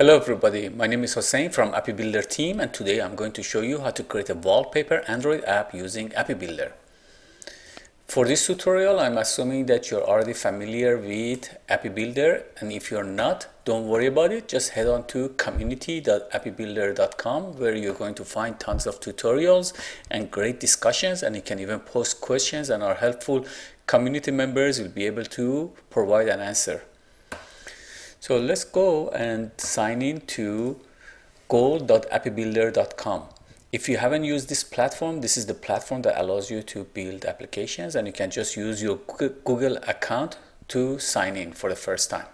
Hello everybody, my name is Hossein from AppyBuilder team and today I'm going to show you how to create a wallpaper Android app using AppyBuilder. For this tutorial, I'm assuming that you're already familiar with Appy Builder and if you're not, don't worry about it. Just head on to community.appybuilder.com where you're going to find tons of tutorials and great discussions and you can even post questions and our helpful community members will be able to provide an answer. So let's go and sign in to gold.appybuilder.com. If you haven't used this platform, this is the platform that allows you to build applications and you can just use your Google account to sign in for the first time.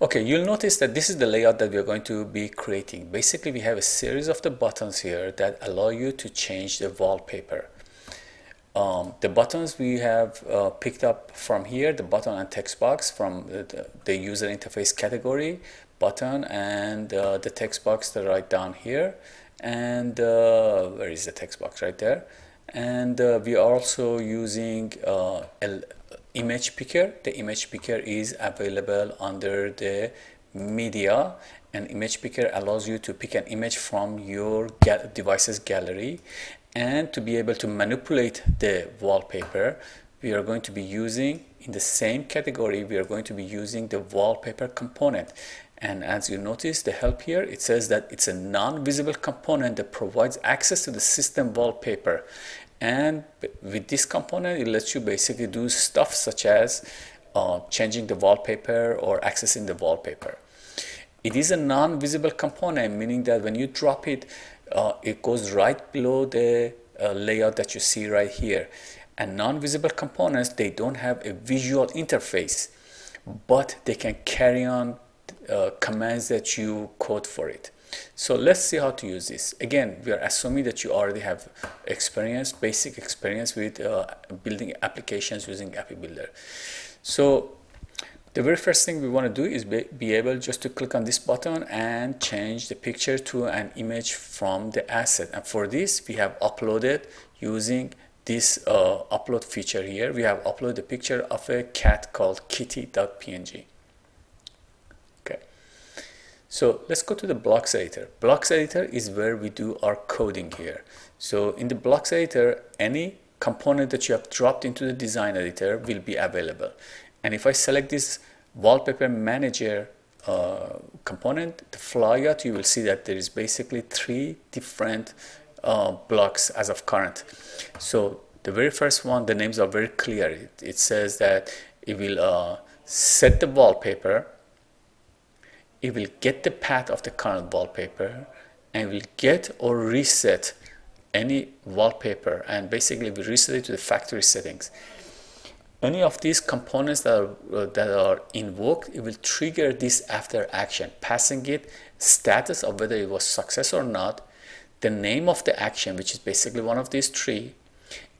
Okay, you'll notice that this is the layout that we're going to be creating. Basically, we have a series of the buttons here that allow you to change the wallpaper. Um, the buttons we have uh, picked up from here, the button and text box from the, the user interface category button and uh, the text box that right down here. And uh, where is the text box right there? And uh, we are also using uh, image picker. The image picker is available under the media and image picker allows you to pick an image from your device's gallery and to be able to manipulate the wallpaper we are going to be using in the same category we are going to be using the wallpaper component. And as you notice the help here it says that it's a non-visible component that provides access to the system wallpaper. And with this component it lets you basically do stuff such as uh, changing the wallpaper or accessing the wallpaper. It is a non-visible component meaning that when you drop it uh, it goes right below the uh, layout that you see right here. And non-visible components they don't have a visual interface but they can carry on uh, commands that you code for it. So let's see how to use this. Again we are assuming that you already have experience basic experience with uh, building applications using AppyBuilder. So the very first thing we want to do is be, be, able just to click on this button and change the picture to an image from the asset. And for this, we have uploaded using this uh, upload feature here. We have uploaded a picture of a cat called kitty.png. Okay. So let's go to the blocks editor. Blocks editor is where we do our coding here. So in the blocks editor, any component that you have dropped into the design editor will be available. And if I select this wallpaper manager uh, component, the flyout, you will see that there is basically three different uh, blocks as of current. So the very first one, the names are very clear. It, it says that it will uh, set the wallpaper, it will get the path of the current wallpaper, and will get or reset any wallpaper and basically we reset it to the factory settings any of these components that are, uh, that are invoked, it will trigger this after action, passing it status of whether it was success or not, the name of the action, which is basically one of these three,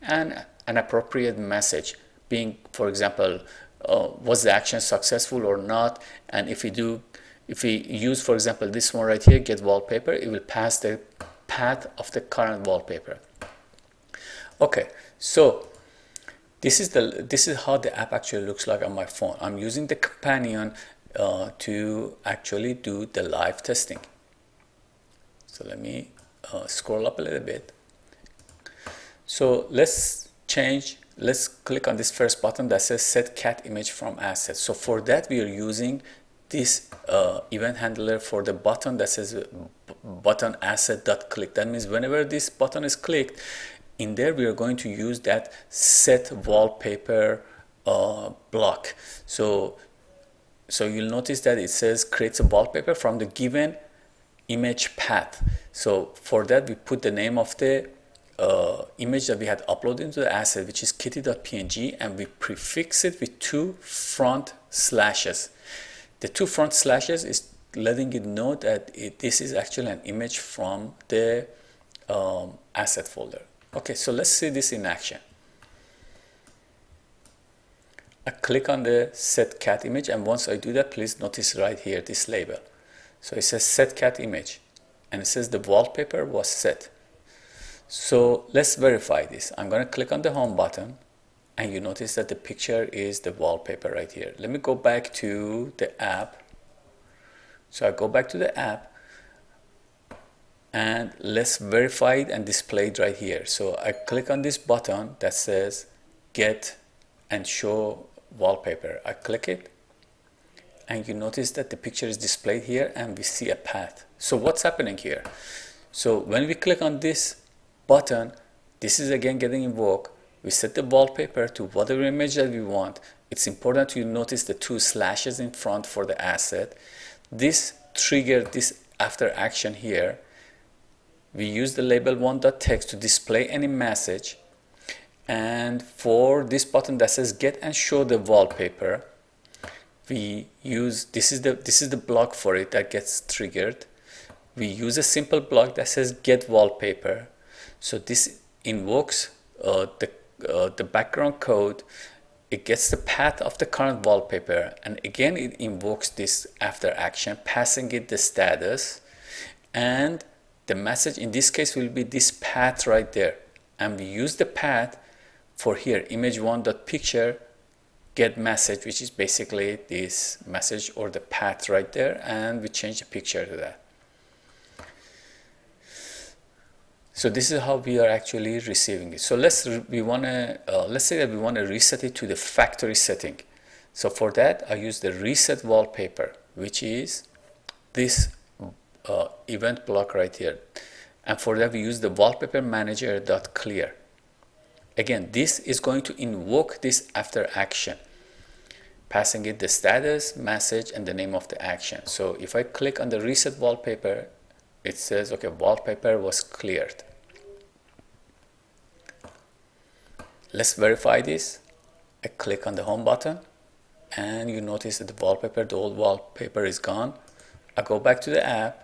and an appropriate message, being, for example, uh, was the action successful or not, and if we do, if we use, for example, this one right here, get wallpaper, it will pass the path of the current wallpaper. Okay, so this is the this is how the app actually looks like on my phone. I'm using the companion uh, to actually do the live testing. So let me uh, scroll up a little bit. So let's change, let's click on this first button that says set cat image from assets. So for that we are using this uh, event handler for the button that says button asset dot click. That means whenever this button is clicked, in there we are going to use that set wallpaper uh, block. So so you'll notice that it says creates a wallpaper from the given image path. So for that we put the name of the uh, image that we had uploaded into the asset which is kitty.png and we prefix it with two front slashes. The two front slashes is letting it know that it, this is actually an image from the um, asset folder Okay, so let's see this in action. I click on the set cat image and once I do that, please notice right here this label. So it says set cat image and it says the wallpaper was set. So let's verify this. I'm going to click on the home button and you notice that the picture is the wallpaper right here. Let me go back to the app So I go back to the app and let's verify it and display it right here. So I click on this button that says get and show wallpaper. I click it and you notice that the picture is displayed here and we see a path. So what's happening here? So when we click on this button, this is again getting invoked. We set the wallpaper to whatever image that we want. It's important to notice the two slashes in front for the asset. This triggered this after action here we use the label one.text to display any message. And for this button that says get and show the wallpaper we use this is the this is the block for it that gets triggered. We use a simple block that says get wallpaper. So this invokes uh, the uh, the background code. It gets the path of the current wallpaper. And again it invokes this after action passing it the status. And the message in this case will be this path right there. And we use the path for here image one dot picture get message which is basically this message or the path right there and we change the picture to that. So this is how we are actually receiving it. So let's we want to uh, let's say that we want to reset it to the factory setting. So for that I use the reset wallpaper which is this uh, event block right here. And for that we use the wallpaper manager dot clear. Again this is going to invoke this after action passing it the status message and the name of the action. So if I click on the reset wallpaper it says okay wallpaper was cleared. Let's verify this. I click on the home button and you notice that the wallpaper the old wallpaper is gone. I go back to the app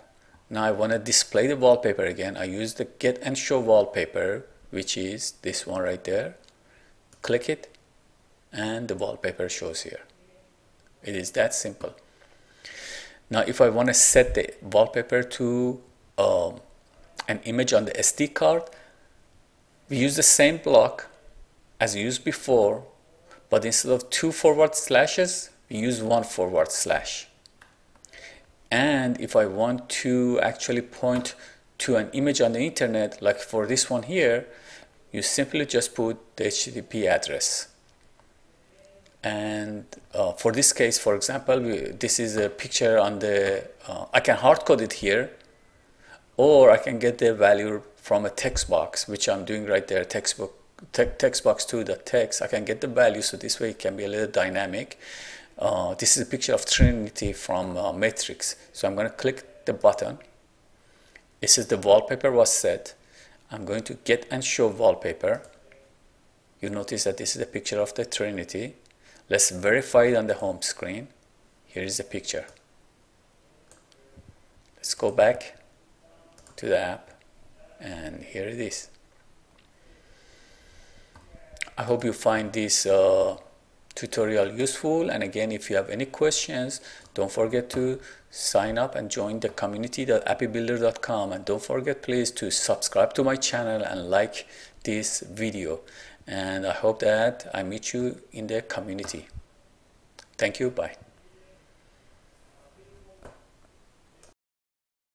now I want to display the wallpaper again. I use the get and show wallpaper, which is this one right there. Click it and the wallpaper shows here. It is that simple. Now if I want to set the wallpaper to um, an image on the SD card, we use the same block as used before, but instead of two forward slashes, we use one forward slash and if I want to actually point to an image on the internet like for this one here you simply just put the HTTP address. And uh, for this case for example we, this is a picture on the uh, I can hard code it here or I can get the value from a text box which I'm doing right there textbook te text box 2.text I can get the value so this way it can be a little dynamic uh, this is a picture of Trinity from uh, Matrix. So I'm going to click the button. It says the wallpaper was set. I'm going to get and show wallpaper. You notice that this is a picture of the Trinity. Let's verify it on the home screen. Here is the picture. Let's go back to the app and here it is. I hope you find this uh, tutorial useful. And again if you have any questions don't forget to sign up and join the community community.appybuilder.com and don't forget please to subscribe to my channel and like this video. And I hope that I meet you in the community. Thank you. Bye